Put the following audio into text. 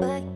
But.